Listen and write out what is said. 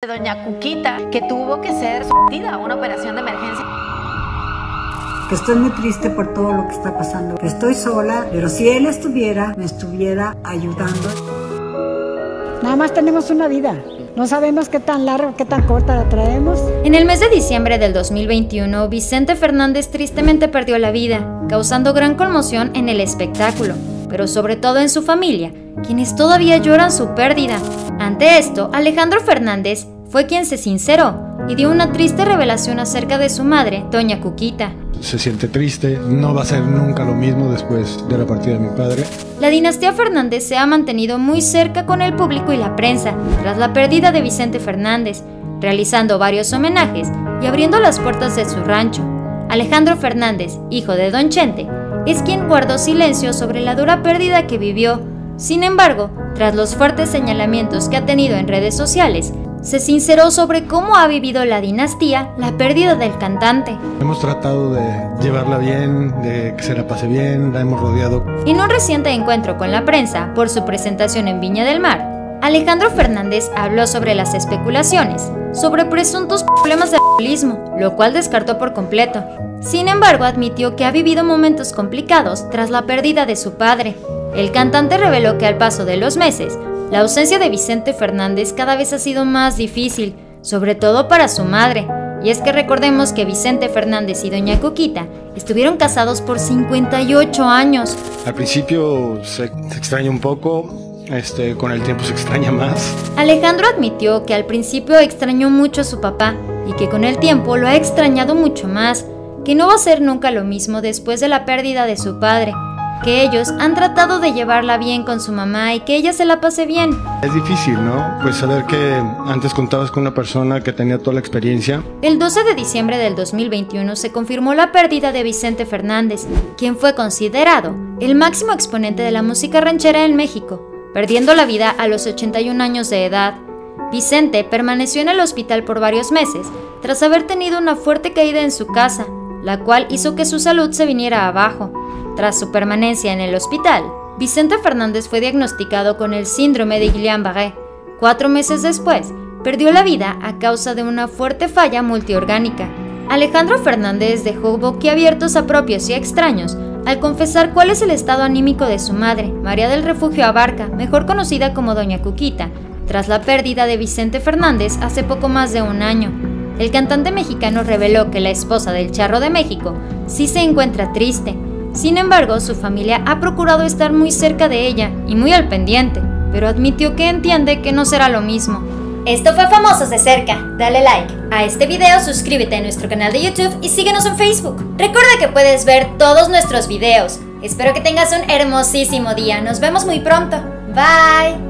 de doña Cuquita, que tuvo que ser sometida a una operación de emergencia. Que estoy muy triste por todo lo que está pasando. Que estoy sola, pero si él estuviera, me estuviera ayudando. Nada más tenemos una vida. No sabemos qué tan larga, qué tan corta la traemos. En el mes de diciembre del 2021, Vicente Fernández tristemente perdió la vida, causando gran conmoción en el espectáculo, pero sobre todo en su familia, quienes todavía lloran su pérdida. Ante esto, Alejandro Fernández fue quien se sinceró y dio una triste revelación acerca de su madre, Doña Cuquita. Se siente triste, no va a ser nunca lo mismo después de la partida de mi padre. La dinastía Fernández se ha mantenido muy cerca con el público y la prensa tras la pérdida de Vicente Fernández, realizando varios homenajes y abriendo las puertas de su rancho. Alejandro Fernández, hijo de Don Chente, es quien guardó silencio sobre la dura pérdida que vivió. Sin embargo, tras los fuertes señalamientos que ha tenido en redes sociales, se sinceró sobre cómo ha vivido la dinastía la pérdida del cantante. Hemos tratado de llevarla bien, de que se la pase bien, la hemos rodeado. En un reciente encuentro con la prensa por su presentación en Viña del Mar, Alejandro Fernández habló sobre las especulaciones, sobre presuntos problemas de alcoholismo, lo cual descartó por completo. Sin embargo, admitió que ha vivido momentos complicados tras la pérdida de su padre. El cantante reveló que al paso de los meses, la ausencia de Vicente Fernández cada vez ha sido más difícil, sobre todo para su madre. Y es que recordemos que Vicente Fernández y Doña Coquita estuvieron casados por 58 años. Al principio se, se extraña un poco, este, con el tiempo se extraña más. Alejandro admitió que al principio extrañó mucho a su papá y que con el tiempo lo ha extrañado mucho más, que no va a ser nunca lo mismo después de la pérdida de su padre, que ellos han tratado de llevarla bien con su mamá y que ella se la pase bien. Es difícil, ¿no? Pues saber que antes contabas con una persona que tenía toda la experiencia. El 12 de diciembre del 2021 se confirmó la pérdida de Vicente Fernández, quien fue considerado el máximo exponente de la música ranchera en México, perdiendo la vida a los 81 años de edad. Vicente permaneció en el hospital por varios meses tras haber tenido una fuerte caída en su casa, la cual hizo que su salud se viniera abajo. Tras su permanencia en el hospital, Vicente Fernández fue diagnosticado con el síndrome de Guillain-Barré. Cuatro meses después, perdió la vida a causa de una fuerte falla multiorgánica. Alejandro Fernández dejó boquiabiertos a propios y extraños al confesar cuál es el estado anímico de su madre, María del Refugio Abarca, mejor conocida como Doña Cuquita, tras la pérdida de Vicente Fernández hace poco más de un año. El cantante mexicano reveló que la esposa del Charro de México sí se encuentra triste. Sin embargo, su familia ha procurado estar muy cerca de ella y muy al pendiente, pero admitió que entiende que no será lo mismo. Esto fue Famosos de Cerca. Dale like a este video, suscríbete a nuestro canal de YouTube y síguenos en Facebook. Recuerda que puedes ver todos nuestros videos. Espero que tengas un hermosísimo día. Nos vemos muy pronto. Bye.